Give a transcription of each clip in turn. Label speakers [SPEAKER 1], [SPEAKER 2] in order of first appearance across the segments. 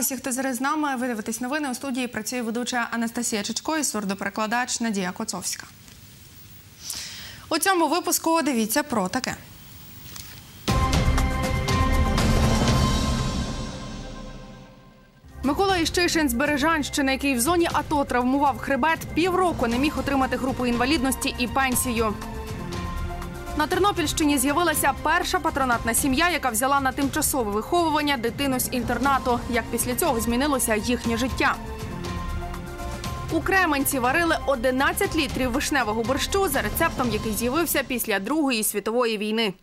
[SPEAKER 1] Вітаю усіх, хто зараз з нами. Ви дивитесь новини у студії. Працює ведуча Анастасія Чичко і сурдоперекладач Надія Коцовська. У цьому випуску дивіться про таке. Микола Іщишин з Бережанщини, який в зоні АТО травмував хребет, півроку не міг отримати групу інвалідності і пенсію. На Тернопільщині з'явилася перша патронатна сім'я, яка взяла на тимчасове виховування дитину з інтернату. Як після цього змінилося їхнє життя? У Кременці варили 11 літрів вишневого борщу за рецептом, який з'явився після Другої світової війни.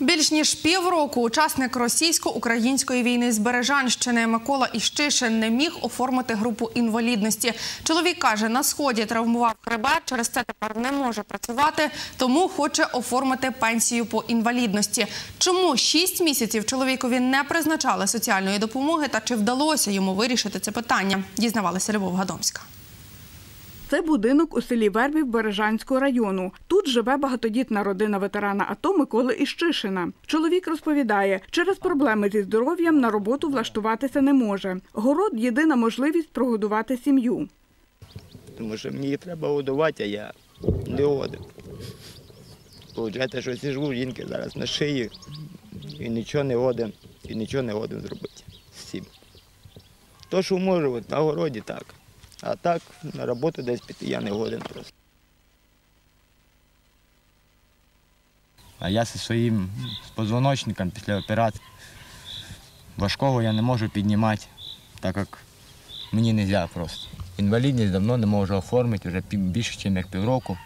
[SPEAKER 1] Більш ніж півроку учасник російсько-української війни з Бережанщини Микола Іщишин не міг оформити групу інвалідності. Чоловік каже, на сході травмував хребет, через це тепер не може працювати, тому хоче оформити пенсію по інвалідності. Чому шість місяців чоловікові не призначали соціальної допомоги та чи вдалося йому вирішити це питання? Дізнавалася Любов Гадомська.
[SPEAKER 2] Це будинок у селі Вербів Бережанського району. Тут живе багатодітна родина ветерана АТО Миколи Іщишина. Чоловік розповідає, через проблеми зі здоров'ям на роботу влаштуватися не може. Город єдина можливість прогодувати сім'ю.
[SPEAKER 3] Тому що мені треба годувати, а я не годен. Получається, що сижу жінки зараз на шиї і нічого не годен, і нічого не годен зробити з цим. То, що можу, на городі так. А так на роботу десь піти я не годен просто.
[SPEAKER 4] А я зі своїм позвоночником після операції важкого я не можу піднімати, так як мені не можна просто. Інвалідність давно не можу оформити, вже більше, ніж півроку.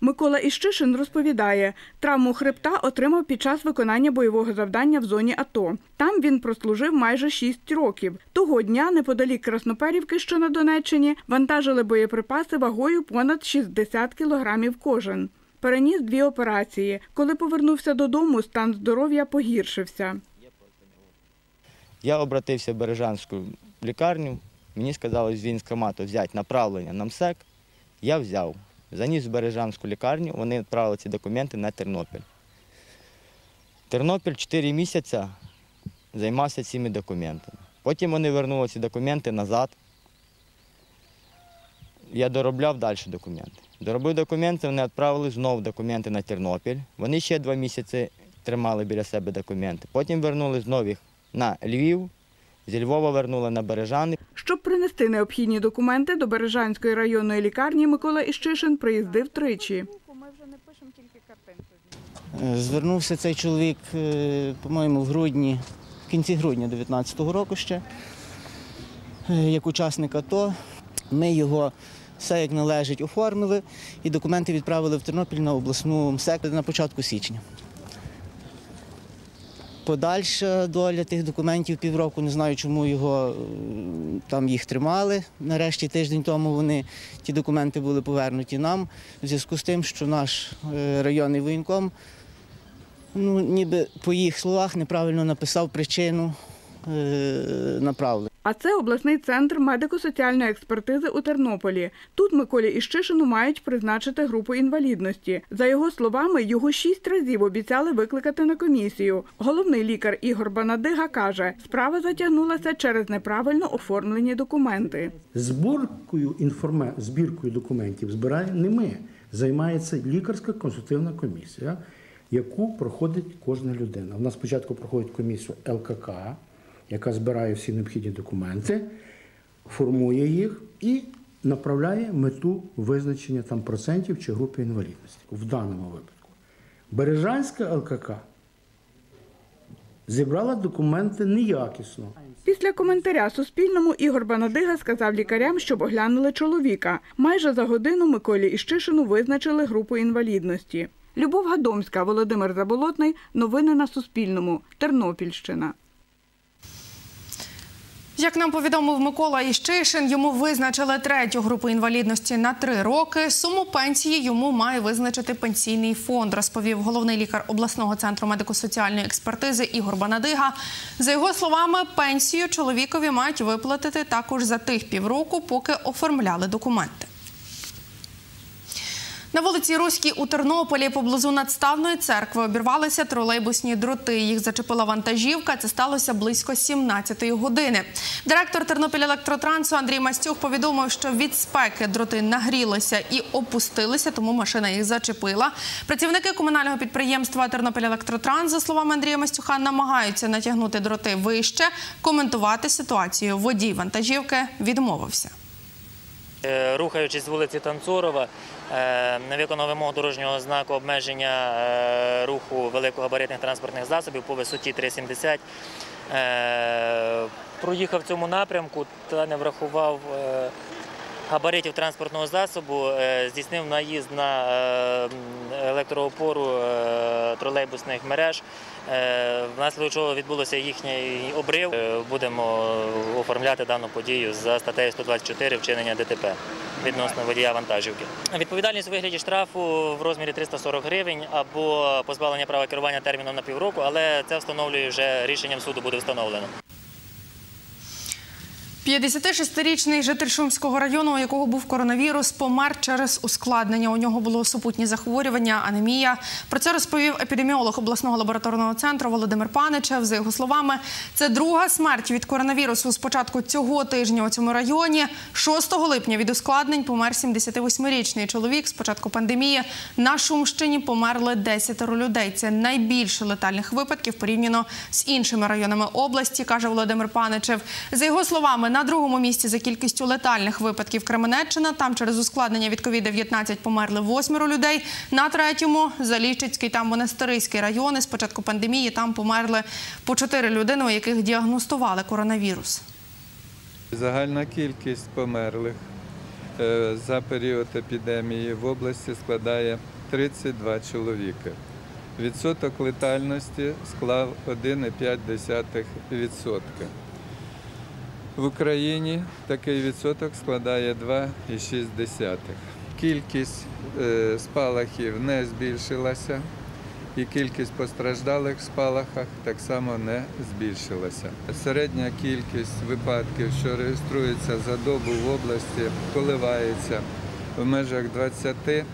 [SPEAKER 2] Микола Іщишин розповідає, травму хребта отримав під час виконання бойового завдання в зоні АТО. Там він прослужив майже 6 років. Того дня, неподалік Красноперівки, що на Донеччині, вантажили боєприпаси вагою понад 60 кілограмів кожен. Переніс дві операції. Коли повернувся додому, стан здоров'я погіршився.
[SPEAKER 3] Я обратився в Бережанську лікарню, мені сказали з військкомату взяти направлення на МСЕК. Я взяв. Заніс в Бережанську лікарню, вони відправили ці документи на Тернопіль. Тернопіль 4 місяці займався цими документами. Потім вони вернули ці документи назад. Я доробляв далі документи. Доробив документи, вони відправили знову документи на Тернопіль. Вони ще два місяці тримали біля себе документи. Потім вернули знову їх на Львів, зі Львова вернули на Бережани.
[SPEAKER 2] Щоб принести необхідні документи до Бережанської районної лікарні, Микола Іщишин приїздив тричі.
[SPEAKER 5] Е, Звернувся цей чоловік, е, по-моєму, в грудні, в кінці грудня 2019 року ще, е, як учасник АТО. Ми його все як належить оформили і документи відправили в Тернопіль на обласну МСЕК на початку січня. Подальша доля тих документів півроку, не знаю, чому його е, там їх тримали. Нарешті тиждень тому вони ті документи були повернуті нам в зв'язку з тим, що наш е, районний воєнком ну, ніби по їх словах неправильно написав причину е, направлення.
[SPEAKER 2] А це обласний центр медико-соціальної експертизи у Тернополі. Тут Миколі Іщишину мають призначити групу інвалідності. За його словами, його шість разів обіцяли викликати на комісію. Головний лікар Ігор Банадига каже, справа затягнулася через неправильно оформлені документи.
[SPEAKER 6] Зборкою інформа... збіркою документів збирає не ми. Займається лікарська консультативна комісія, яку проходить кожна людина. Нас спочатку проходить комісію ЛКК, яка збирає всі необхідні документи, формує їх і направляє мету визначення там процентів чи групи інвалідності в даному випадку. Бережанська ЛКК зібрала документи неякісно.
[SPEAKER 2] Після коментаря Суспільному Ігор Банадига сказав лікарям, щоб оглянули чоловіка. Майже за годину Миколі Іщишину визначили групу інвалідності. Любов Гадомська, Володимир Заболотний. Новини на Суспільному. Тернопільщина.
[SPEAKER 1] Як нам повідомив Микола Іщишин, йому визначили третю групу інвалідності на три роки. Суму пенсії йому має визначити пенсійний фонд, розповів головний лікар обласного центру медико-соціальної експертизи Ігор Банадига. За його словами, пенсію чоловікові мають виплатити також за тих півроку, поки оформляли документи. На вулиці Руській у Тернополі поблизу надставної церкви обірвалися тролейбусні дроти. Їх зачепила вантажівка. Це сталося близько 17-ї години. Директор Тернопіль електротрансу Андрій Мастюх повідомив, що від спеки дроти нагрілися і опустилися, тому машина їх зачепила. Працівники комунального підприємства Тернопіль електротранс, за словами Андрія Мастюха, намагаються натягнути дроти вище. Коментувати ситуацію водій вантажівки відмовився.
[SPEAKER 7] Е, Рухаючись з вулиці Танцорова, не виконав вимогу дорожнього знаку обмеження е, руху великогабаритних транспортних засобів по висоті 3,70. Е, Проїхав в цьому напрямку та не врахував е, габаритів транспортного засобу, е, здійснив наїзд на е, електроопору е, тролейбусних мереж, внаслідок чого відбулося їхній обрив. Будемо оформляти дану подію за статтею 124 вчинення ДТП відносно водія вантажівки. Відповідальність у вигляді штрафу в розмірі 340 гривень або позбавлення права керування терміном на півроку, але це встановлює вже рішенням суду буде встановлено.
[SPEAKER 1] 56-річний житель Шумського району, у якого був коронавірус, помер через ускладнення. У нього було супутні захворювання, анемія. Про це розповів епідеміолог обласного лабораторного центру Володимир Паничев. За його словами, це друга смерть від коронавірусу з початку цього тижня у цьому районі. 6 липня від ускладнень помер 78-річний чоловік. З початку пандемії на Шумщині померли 10 людей. Це найбільше летальних випадків порівняно з іншими районами області, каже Володимир Паничев. За його словами, на другому місці за кількістю летальних випадків Кременеччина. Там через ускладнення від COVID-19 померли восьмеро людей. На третьому Заліщицький та Монастириський райони. З початку пандемії там померли по чотири людини, у яких діагностували коронавірус.
[SPEAKER 8] Загальна кількість померлих е, за період епідемії в області складає 32 чоловіка. Відсоток летальності склав 1,5%. В Україні такий відсоток складає 2,6%. Кількість е, спалахів не збільшилася і кількість постраждалих в спалахах так само не збільшилася. Середня кількість випадків, що реєструється за добу в області, коливається в межах 20-30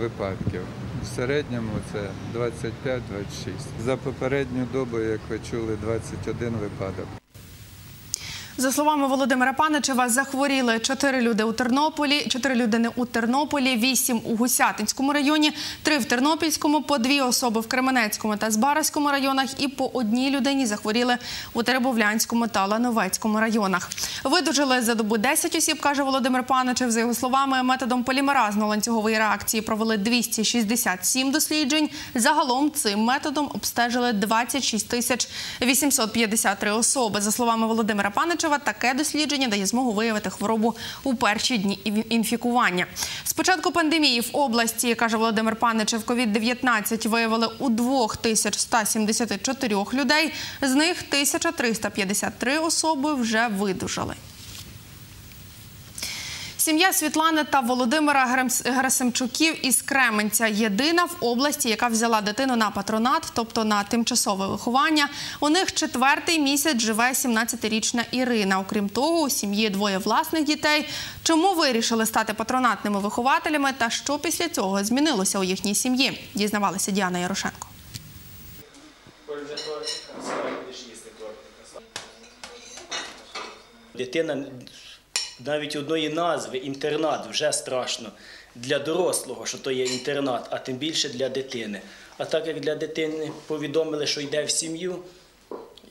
[SPEAKER 8] випадків. В середньому це 25-26. За попередню добу, як ви чули, 21 випадок.
[SPEAKER 1] За словами Володимира Паничева, захворіли чотири люди у Тернополі, чотири людини у Тернополі, вісім у Гусятинському районі, три в Тернопільському, по дві особи в Кременецькому та Збаразькому районах і по одній людині захворіли у Теребовлянському та Лановецькому районах. Видужили за добу 10 осіб, каже Володимир Паничев. За його словами, методом полімеразно-ланцюгової реакції провели 267 досліджень. Загалом цим методом обстежили 26 тисяч 853 особи. За словами Володимира Паничева, таке дослідження дає змогу виявити хворобу у перші дні інфікування. З початку пандемії в області, каже Володимир Паничев, COVID-19 виявили у 2174 людей. З них 1353 особи вже видужали. Сім'я Світлани та Володимира Герасимчуків із Кременця єдина в області, яка взяла дитину на патронат, тобто на тимчасове виховання. У них четвертий місяць живе 17-річна Ірина. Окрім того, у сім'ї двоє власних дітей. Чому вирішили стати патронатними вихователями та що після цього змінилося у їхній сім'ї? Дізнавалася Діана Ярошенко.
[SPEAKER 9] Дитина навіть одної назви інтернат вже страшно для дорослого, що то є інтернат, а тим більше для дитини. А так як для дитини повідомили, що йде в сім'ю,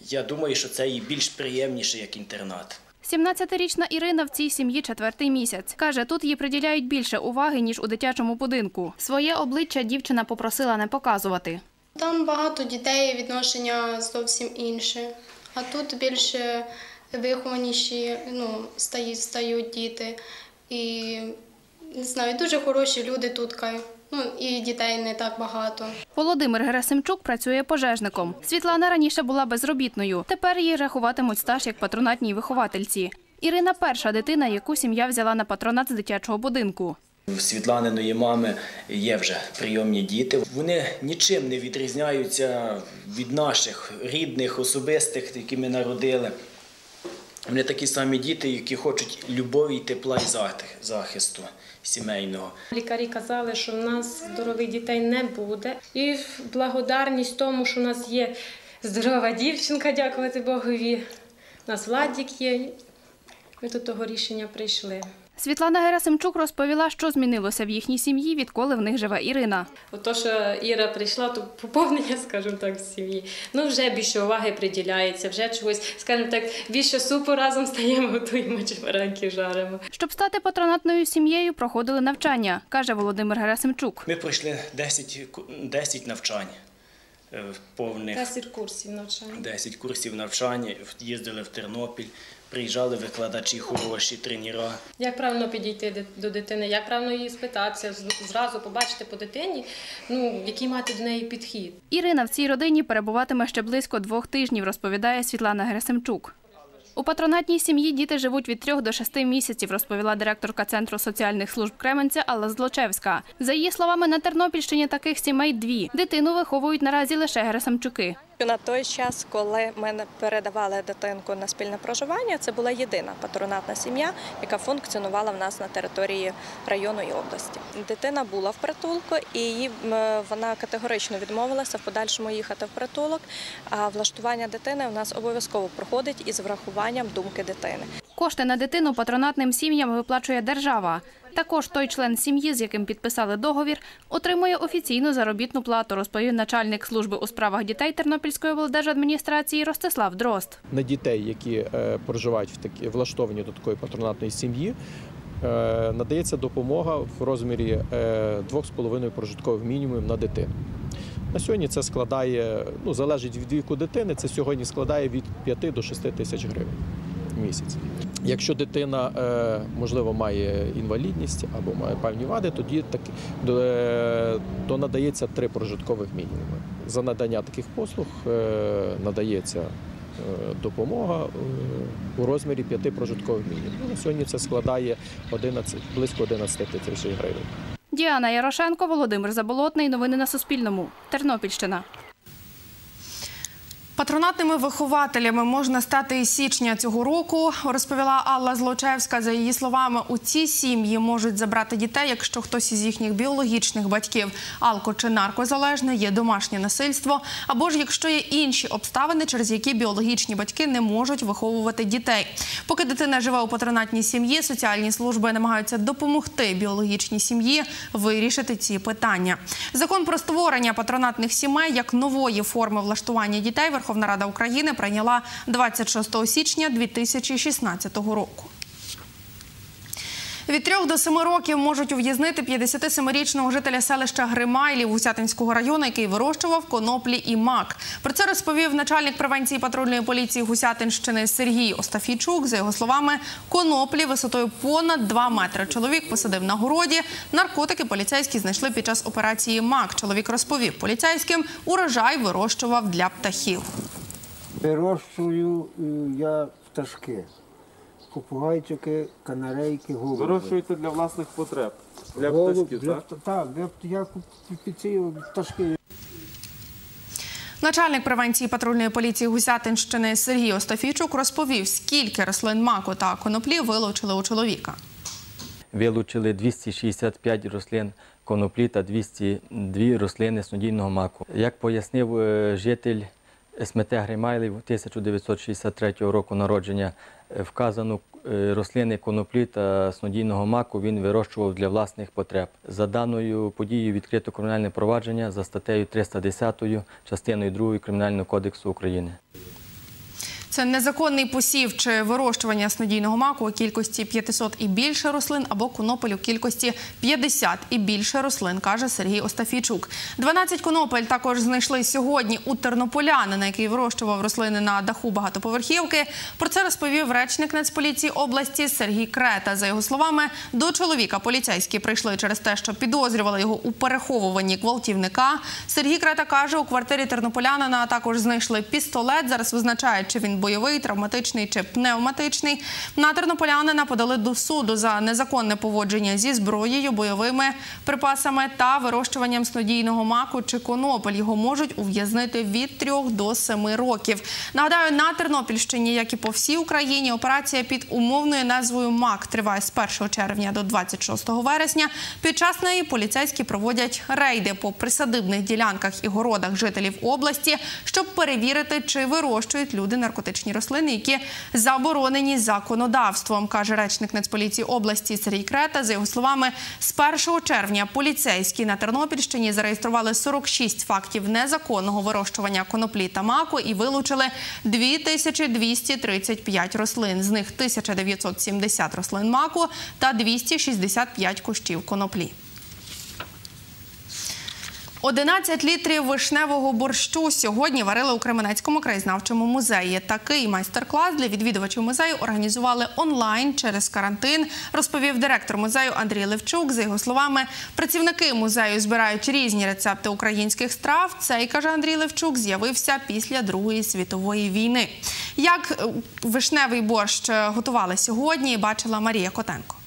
[SPEAKER 9] я думаю, що це їй більш приємніше як інтернат.
[SPEAKER 10] 17-річна Ірина в цій сім'ї четвертий місяць. Каже, тут їй приділяють більше уваги, ніж у дитячому будинку. Своє обличчя дівчина попросила не показувати.
[SPEAKER 11] Там багато дітей, відношення зовсім інше. А тут більше вихованіші ну, стають, стають діти. І не знаю, дуже хороші люди тут. Ну і дітей не так багато.
[SPEAKER 10] Володимир Герасимчук працює пожежником. Світлана раніше була безробітною. Тепер їй рахуватимуть стаж як патронатній виховательці. Ірина перша дитина, яку сім'я взяла на патронат з дитячого будинку.
[SPEAKER 9] В Світланиної мами є вже прийомні діти. Вони нічим не відрізняються від наших рідних, особистих, які ми народили. Вони такі самі діти, які хочуть любові, тепла і захисту сімейного.
[SPEAKER 12] Лікарі казали, що в нас здорових дітей не буде. І благодарність тому, що в нас є здорова дівчинка, дякувати Богові. У нас Владік є. Ми до того рішення прийшли.
[SPEAKER 10] Світлана Герасимчук розповіла, що змінилося в їхній сім'ї, відколи в них живе Ірина.
[SPEAKER 12] Ото, що Іра прийшла, то поповнення, скажімо так, в сім'ї. Ну, вже більше уваги приділяється, вже чогось, скажімо так, більше супу разом стаємо, готуємо чи вареники жаримо.
[SPEAKER 10] Щоб стати патронатною сім'єю, проходили навчання, каже Володимир Герасимчук.
[SPEAKER 9] Ми пройшли 10, ку- 10 навчань е, повних.
[SPEAKER 12] 10 курсів навчання.
[SPEAKER 9] 10 курсів навчання, їздили в Тернопіль, приїжджали викладачі хороші, тренера.
[SPEAKER 12] Як правильно підійти до дитини, як правильно її спитатися, зразу побачити по дитині, ну, який мати до неї підхід.
[SPEAKER 10] Ірина в цій родині перебуватиме ще близько двох тижнів, розповідає Світлана Герасимчук. У патронатній сім'ї діти живуть від трьох до шести місяців, розповіла директорка Центру соціальних служб Кременця Алла Злочевська. За її словами, на Тернопільщині таких сімей дві. Дитину виховують наразі лише Герасимчуки.
[SPEAKER 13] На той час, коли ми передавали дитинку на спільне проживання, це була єдина патронатна сім'я, яка функціонувала в нас на території району і області. Дитина була в притулку, і її вона категорично відмовилася в подальшому їхати в притулок. А влаштування дитини у нас обов'язково проходить із врахуванням думки дитини.
[SPEAKER 10] Кошти на дитину патронатним сім'ям виплачує держава. Також той член сім'ї, з яким підписали договір, отримує офіційну заробітну плату, розповів начальник служби у справах дітей Тернопільської облдержадміністрації Ростислав Дрозд.
[SPEAKER 14] на дітей, які е, проживають в такі влаштовані до такої патронатної сім'ї. е, Надається допомога в розмірі е, 2,5 прожиткових мінімумів на дитину. На сьогодні це складає, ну залежить від віку дитини, це сьогодні складає від 5 до 6 тисяч гривень місяць. Якщо дитина, е, можливо, має інвалідність або має певні вади, тоді так, е, то надається три прожиткових мінімуми. За надання таких послуг е, надається допомога у розмірі п'яти прожиткових мінімумів. Ну, сьогодні це складає 11, близько 11 тисяч гривень.
[SPEAKER 10] Діана Ярошенко, Володимир Заболотний. Новини на Суспільному. Тернопільщина.
[SPEAKER 1] Патронатними вихователями можна стати із січня цього року, розповіла Алла Злочевська. За її словами, у ці сім'ї можуть забрати дітей, якщо хтось із їхніх біологічних батьків алко чи наркозалежний, є домашнє насильство, або ж якщо є інші обставини, через які біологічні батьки не можуть виховувати дітей. Поки дитина живе у патронатній сім'ї, соціальні служби намагаються допомогти біологічній сім'ї вирішити ці питання. Закон про створення патронатних сімей як нової форми влаштування дітей Верховна Рада України прийняла 26 січня 2016 року. Від трьох до семи років можуть ув'язнити 57-річного жителя селища Гримайлів Гусятинського району, який вирощував коноплі і мак. Про це розповів начальник превенції патрульної поліції Гусятинщини Сергій Остафійчук. За його словами, коноплі висотою понад 2 метри. Чоловік посадив на городі. Наркотики поліцейські знайшли під час операції МАК. Чоловік розповів поліцейським, урожай вирощував для птахів.
[SPEAKER 15] Вирощую е, я пташки. Попугайчики, канарейки, голуби.
[SPEAKER 16] Вирощується для власних потреб. Для
[SPEAKER 15] Голуб,
[SPEAKER 16] пташків,
[SPEAKER 15] для,
[SPEAKER 16] так?
[SPEAKER 15] так, для, я під пташки.
[SPEAKER 1] Начальник превенції патрульної поліції Гусятинщини Сергій Остафійчук розповів, скільки рослин маку та коноплі вилучили у чоловіка.
[SPEAKER 17] Вилучили 265 рослин коноплі та 202 рослини снодійного маку. Як пояснив е, житель СМТ Гримайлів 1963 року народження, е, вказану е, рослини коноплі та снодійного маку він вирощував для власних потреб. За даною подією відкрито кримінальне провадження за статтею 310 частиною 2 Кримінального кодексу України.
[SPEAKER 1] Це незаконний посів чи вирощування снодійного маку у кількості 500 і більше рослин або конопель у кількості 50 і більше рослин, каже Сергій Остафійчук. 12 конопель також знайшли сьогодні у тернополянина, який вирощував рослини на даху багатоповерхівки. Про це розповів речник Нацполіції області Сергій Крета. За його словами, до чоловіка поліцейські прийшли через те, що підозрювали його у переховуванні гвалтівника. Сергій Крета каже, у квартирі тернополянина також знайшли пістолет. Зараз визначають, чи він бойовий, травматичний чи пневматичний. На тернополянина подали до суду за незаконне поводження зі зброєю, бойовими припасами та вирощуванням снодійного маку чи конопель. Його можуть ув'язнити від 3 до 7 років. Нагадаю, на Тернопільщині, як і по всій Україні, операція під умовною назвою МАК триває з 1 червня до 26 вересня. Під час неї поліцейські проводять рейди по присадибних ділянках і городах жителів області, щоб перевірити, чи вирощують люди наркотичні рослини, які заборонені законодавством, каже речник Нацполіції області Сергій Крета. За його словами, з 1 червня поліцейські на Тернопільщині зареєстрували 46 фактів незаконного вирощування коноплі та маку і вилучили 2235 рослин. З них 1970 рослин маку та 265 кущів коноплі. 11 літрів вишневого борщу сьогодні варили у Кременецькому краєзнавчому музеї. Такий майстер-клас для відвідувачів музею організували онлайн через карантин, розповів директор музею Андрій Левчук. За його словами, працівники музею збирають різні рецепти українських страв. Цей каже Андрій Левчук, з'явився після Другої світової війни. Як е, вишневий борщ готували сьогодні, бачила Марія Котенко.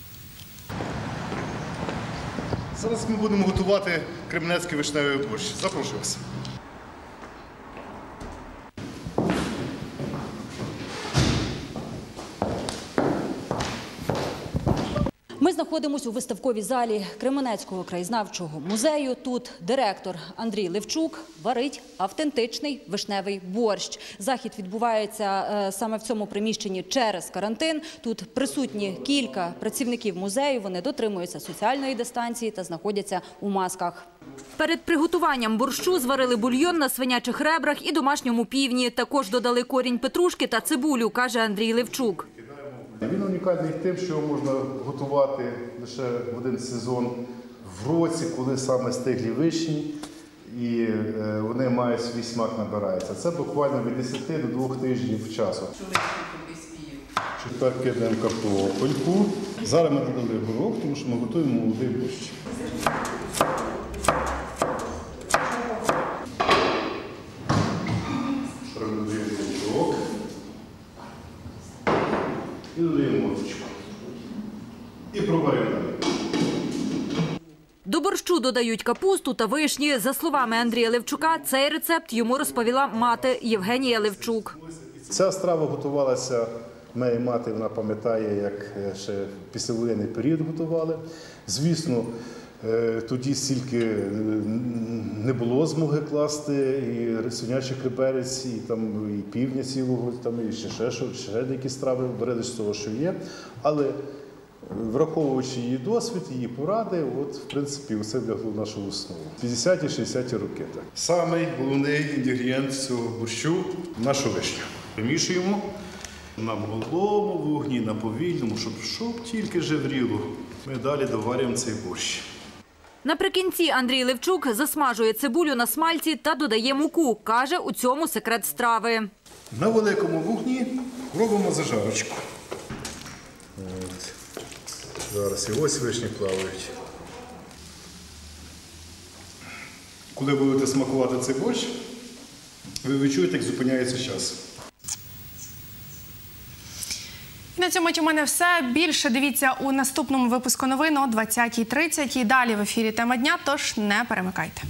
[SPEAKER 18] Зараз ми будемо готувати кременецький вишневий борщ. Запрошую вас.
[SPEAKER 19] Знаходимося у виставковій залі Кременецького краєзнавчого музею. Тут директор Андрій Левчук варить автентичний вишневий борщ. Захід відбувається е, саме в цьому приміщенні через карантин. Тут присутні кілька працівників музею. Вони дотримуються соціальної дистанції та знаходяться у масках. Перед приготуванням борщу зварили бульйон на свинячих ребрах і домашньому півні. Також додали корінь петрушки та цибулю, каже Андрій Левчук.
[SPEAKER 18] Він унікальний тим, що його можна готувати лише в один сезон в році, коли саме стиглі вишні, і е, вони мають свій смак набирається. Це буквально від 10 до 2 тижнів часу. Тепер кидаємо картопельку. Зараз ми додали горох, тому що ми готуємо молодий борщ. Додаємо лучок. І додаємо морочку. І проваримо далі.
[SPEAKER 19] До борщу додають капусту та вишні. За словами Андрія Левчука, цей рецепт йому розповіла мати Євгенія Левчук.
[SPEAKER 18] Ця страва готувалася, моя мати вона пам'ятає, як е, ще післявоєнний період готували. Звісно, е, тоді стільки е, не було змоги класти і свинячий хреберець, і там і півня цілого, там і ще ще, ще деякі страви берели з того, що є. Але враховуючи її досвід, її поради, от в принципі це лягло в нашу основу. 50-60 роки. Так. Самий головний інгредієнт цього борщу нашу вишню. Вимішуємо на молодому вогні, на повільному, щоб, щоб тільки жевріло. Ми далі доварюємо цей борщ.
[SPEAKER 19] Наприкінці Андрій Левчук засмажує цибулю на смальці та додає муку. Каже, у цьому секрет страви.
[SPEAKER 18] На великому вогні робимо зажарочку. Зараз і ось вишні плавають. Коли будете смакувати цей борщ, ви відчуєте, як зупиняється час.
[SPEAKER 1] На цьому у мене все. Більше дивіться у наступному випуску новин о 20.30. І далі в ефірі тема дня. Тож не перемикайте.